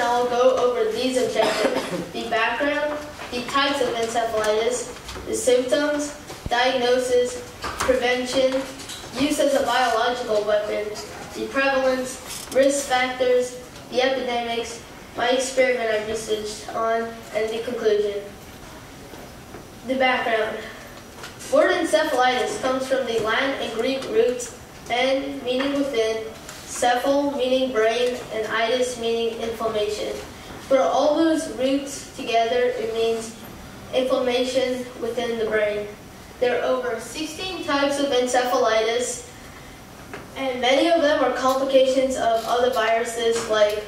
I will go over these objectives. The background, the types of encephalitis, the symptoms, diagnosis, prevention, use as a biological weapon, the prevalence, risk factors, the epidemics, my experiment I researched on, and the conclusion. The background. Word encephalitis comes from the Latin and Greek roots en meaning within, cephal meaning brain, and itis meaning inflammation. Put all those roots together, it means inflammation within the brain. There are over 16 types of encephalitis, and many of them are complications of other viruses like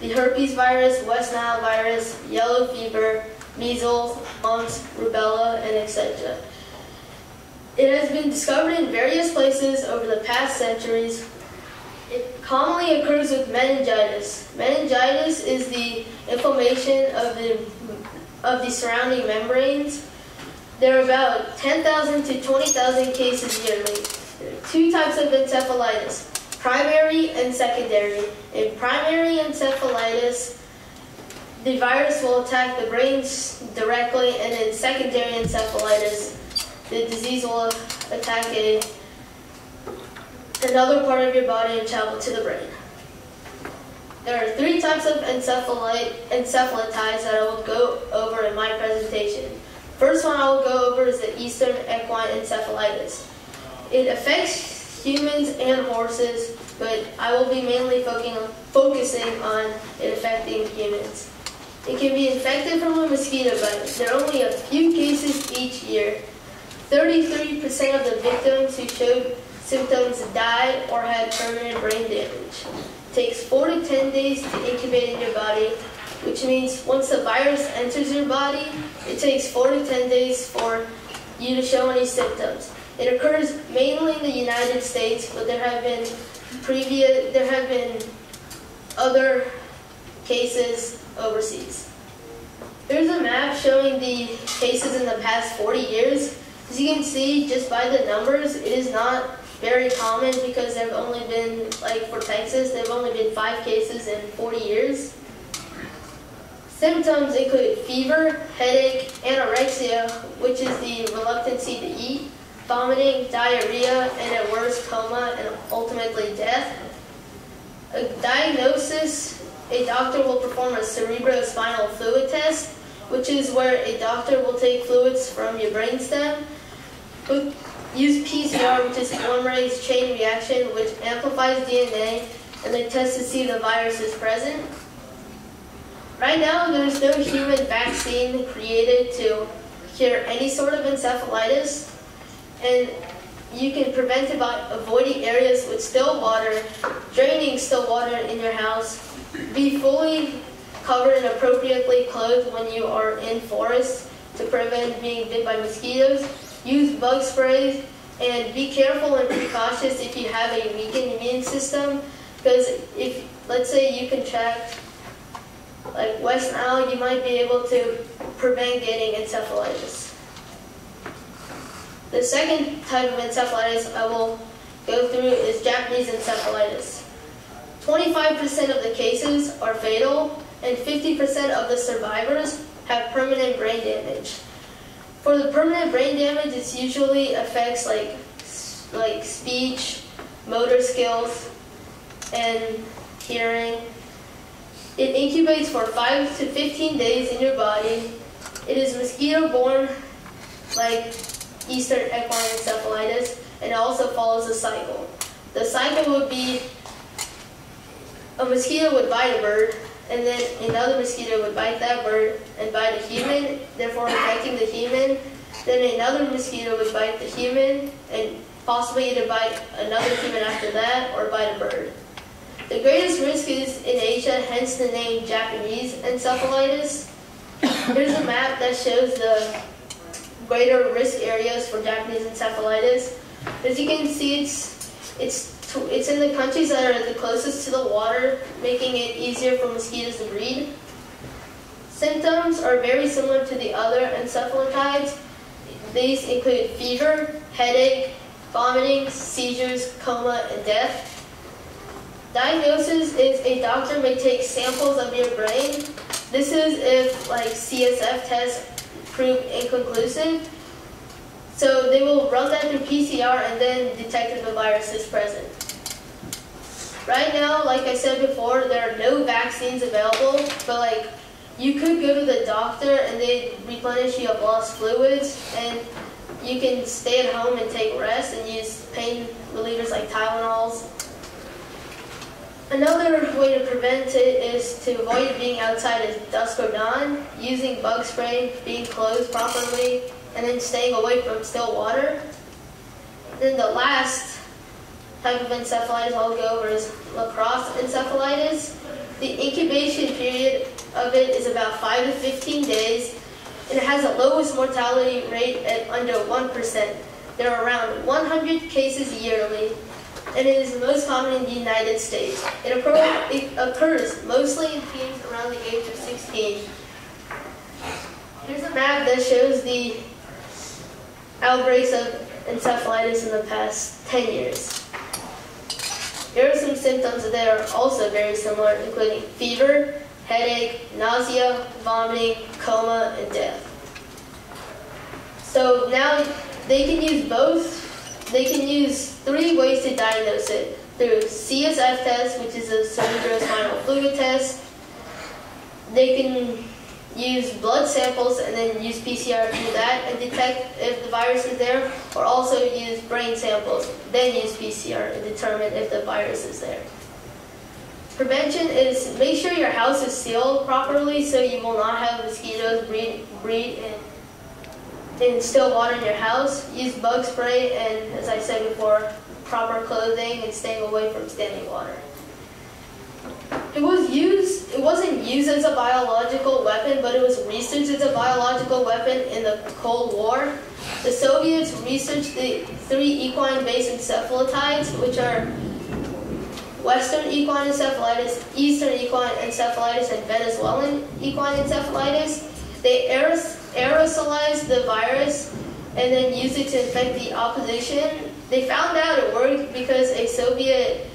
the herpes virus, West Nile virus, yellow fever, measles, mumps, rubella, and etc. It has been discovered in various places over the past centuries. Commonly occurs with meningitis. Meningitis is the inflammation of the, of the surrounding membranes. There are about 10,000 to 20,000 cases yearly. Two types of encephalitis, primary and secondary. In primary encephalitis, the virus will attack the brains directly, and in secondary encephalitis, the disease will attack a, another part of your body and travel to the brain. There are three types of encephalite, that I will go over in my presentation. First one I will go over is the Eastern equine encephalitis. It affects humans and horses, but I will be mainly focusing on it affecting humans. It can be infected from a mosquito bite. There are only a few cases each year. 33% of the victims who showed symptoms died or had permanent brain damage. It takes 4 to 10 days to incubate in your body, which means once the virus enters your body, it takes 4 to 10 days for you to show any symptoms. It occurs mainly in the United States, but there have been previous there have been other cases overseas. Here's a map showing the cases in the past 40 years. As you can see, just by the numbers, it is not very common because there have only been, like for Texas, there have only been five cases in 40 years. Symptoms include fever, headache, anorexia, which is the reluctancy to eat, vomiting, diarrhea, and at worst coma and ultimately death. A diagnosis, a doctor will perform a cerebrospinal fluid test, which is where a doctor will take fluids from your brainstem use PCR, which is polymerase chain reaction, which amplifies DNA, and they test to see the virus is present. Right now, there's no human vaccine created to cure any sort of encephalitis, and you can prevent it by avoiding areas with still water, draining still water in your house, be fully covered and appropriately clothed when you are in forests to prevent being bit by mosquitoes, use bug sprays, and be careful and precautious if you have a weakened immune system, because if, let's say you contract like West Nile, you might be able to prevent getting encephalitis. The second type of encephalitis I will go through is Japanese encephalitis. 25% of the cases are fatal, and 50% of the survivors have permanent brain damage. For the permanent brain damage, it usually affects like like speech, motor skills, and hearing. It incubates for 5 to 15 days in your body. It is mosquito-borne, like Eastern equine encephalitis, and also follows a cycle. The cycle would be a mosquito would bite a bird, and then another mosquito would bite that bird and bite a human, therefore infecting the human. Then another mosquito would bite the human and possibly either bite another human after that or bite a bird. The greatest risk is in Asia, hence the name Japanese encephalitis. Here's a map that shows the greater risk areas for Japanese encephalitis. As you can see, it's it's it's in the countries that are the closest to the water, making it easier for mosquitoes to breed. Symptoms are very similar to the other encephalitides. These include fever, headache, vomiting, seizures, coma, and death. Diagnosis is a doctor may take samples of your brain. This is if like CSF tests prove inconclusive. So they will run that through PCR and then detect if the virus is present. Right now, like I said before, there are no vaccines available, but like you could go to the doctor and they replenish you of lost fluids and you can stay at home and take rest and use pain relievers like Tylenols. Another way to prevent it is to avoid being outside at dusk or dawn, using bug spray, being clothed properly, and then staying away from still water. Then the last type of encephalitis I'll go over is La Crosse encephalitis. The incubation period of it is about 5 to 15 days, and it has the lowest mortality rate at under 1%. There are around 100 cases yearly, and it is the most common in the United States. It, it occurs mostly in teens around the age of 16. Here's a map that shows the outbreaks of encephalitis in the past 10 years. Here are some symptoms that are also very similar, including fever, headache, nausea, vomiting, coma, and death. So now they can use both. They can use three ways to diagnose it. Through CSF test, which is a cerebrospinal fluid test. They can use blood samples and then use PCR to do that and detect if the virus is there, or also use brain samples, then use PCR and determine if the virus is there. Prevention is make sure your house is sealed properly so you will not have mosquitoes breed, breed in, in still water in your house. Use bug spray and, as I said before, proper clothing and staying away from standing water. It was used, it wasn't used as a biological weapon, but it was researched as a biological weapon in the Cold War. The Soviets researched the three equine-based encephalitides, which are Western equine encephalitis, Eastern equine encephalitis, and Venezuelan equine encephalitis. They aerosolized the virus and then used it to infect the opposition. They found out it worked because a Soviet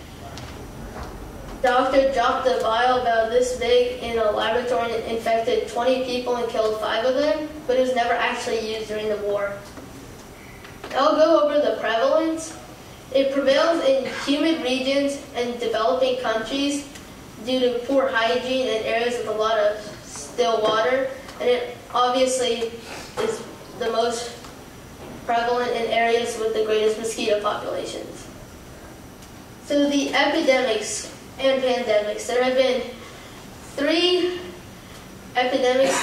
doctor dropped a vial about this big in a laboratory and infected 20 people and killed five of them, but it was never actually used during the war. I'll go over the prevalence. It prevails in humid regions and developing countries due to poor hygiene and areas with a lot of still water, and it obviously is the most prevalent in areas with the greatest mosquito populations. So the epidemics and pandemics. There have been three epidemics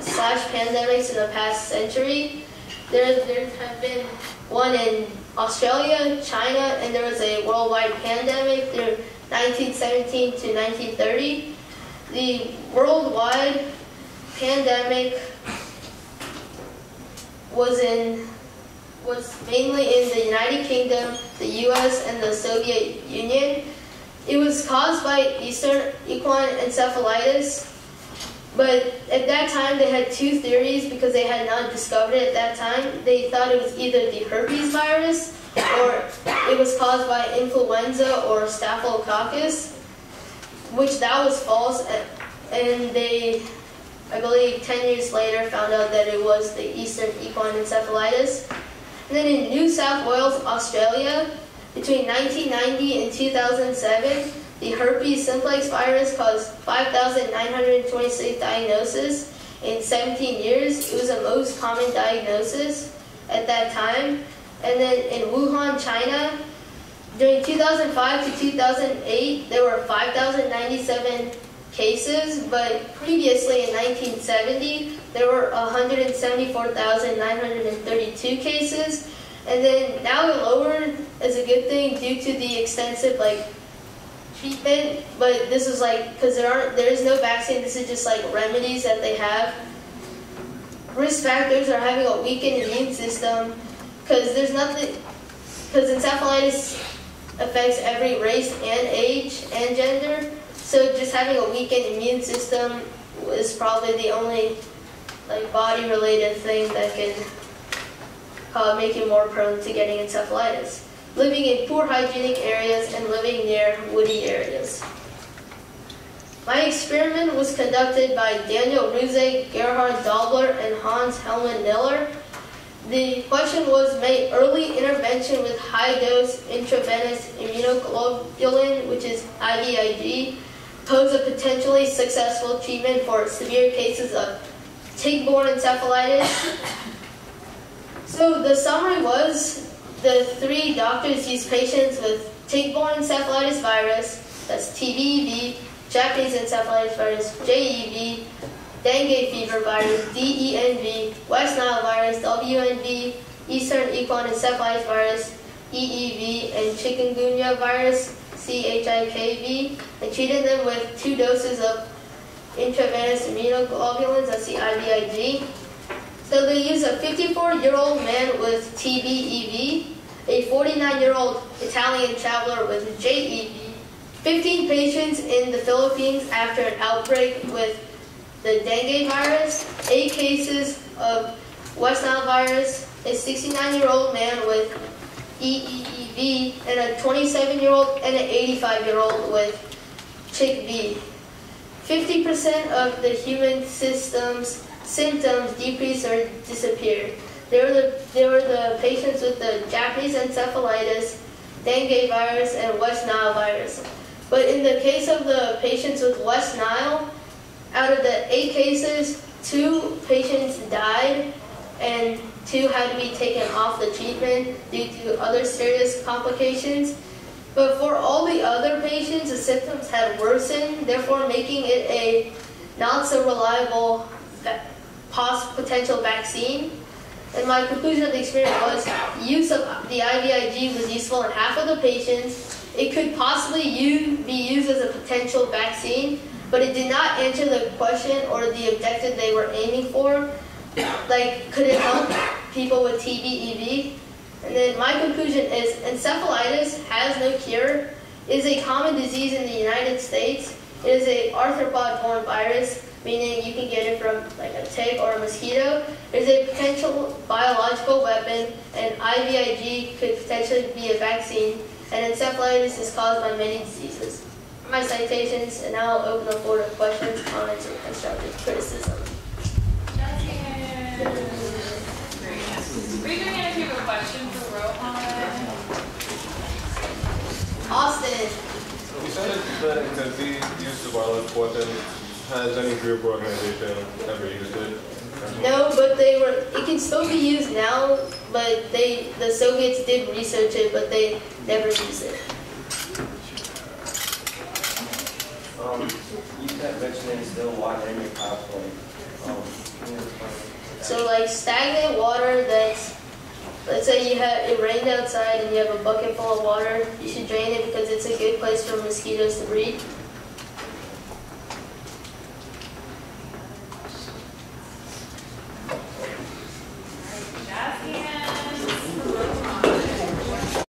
slash pandemics in the past century. There, there have been one in Australia, China, and there was a worldwide pandemic through 1917 to 1930. The worldwide pandemic was in was mainly in the United Kingdom, the U.S., and the Soviet Union. It was caused by Eastern equine encephalitis, but at that time they had two theories because they had not discovered it at that time. They thought it was either the herpes virus or it was caused by influenza or staphylococcus, which that was false, and they, I believe 10 years later, found out that it was the Eastern equine encephalitis. And then in New South Wales, Australia, between 1990 and 2007, the herpes simplex virus caused 5,926 diagnoses in 17 years. It was the most common diagnosis at that time. And then in Wuhan, China, during 2005 to 2008, there were 5,097 cases, but previously in 1970, there were 174,932 cases. And then now it lowered as a good thing due to the extensive like treatment. But this is like because there aren't there is no vaccine. This is just like remedies that they have. Risk factors are having a weakened immune system because there's nothing because encephalitis affects every race and age and gender. So just having a weakened immune system is probably the only like body related thing that can uh, make you more prone to getting encephalitis. living in poor hygienic areas, and living near woody areas. My experiment was conducted by Daniel Ruse, Gerhard Dobler, and Hans Helmut Niller. The question was, may early intervention with high-dose intravenous immunoglobulin, which is IVIG, pose a potentially successful treatment for severe cases of tick-borne encephalitis? So the summary was, the three doctors used patients with tick-borne encephalitis virus, that's TBEV, Japanese encephalitis virus, JEV, dengue fever virus, DENV, West Nile virus, WNV, Eastern equine encephalitis virus, EEV, and chikungunya virus, CHIKV, and treated them with two doses of intravenous immunoglobulins, that's the IVIG. So they used a 54-year-old man with TBEV, a 49-year-old Italian traveler with JEV, 15 patients in the Philippines after an outbreak with the dengue virus, 8 cases of West Nile virus, a 69-year-old man with EEEV, and a 27-year-old and an 85-year-old with CHIKV. 50% of the human system's symptoms decreased or disappeared. They were the, they were the patients with the Japanese encephalitis, dengue virus, and West Nile virus. But in the case of the patients with West Nile, out of the eight cases, two patients died and two had to be taken off the treatment due to other serious complications. But for all the other patients, the symptoms had worsened, therefore making it a not so reliable potential vaccine. And my conclusion of the experiment was use of the IVIG was useful in half of the patients. It could possibly be used as a potential vaccine, but it did not answer the question or the objective they were aiming for. Like, could it help people with TB, TBEV? And then my conclusion is encephalitis has no cure. Is a common disease in the United States. It is a arthropod-borne virus, meaning you can get it from like a tick or a mosquito. It is a potential biological weapon, and IVIG could potentially be a vaccine. And encephalitis is caused by many diseases. My citations, and now I'll open the floor to questions, comments, and constructive criticism. Raise your hand if you have a question for Rohan. Austin. You said that it could be used as biological weapon. Has any group or organization ever used it? No, but they were. It can still be used now, but they the Soviets did research it, but they never used it. Um, you kept mentioning still water in your PowerPoint. Um, can you explain? So like stagnant water that's let's say you have it rained outside and you have a bucket full of water, you should drain it because it's a good place for mosquitoes to breed.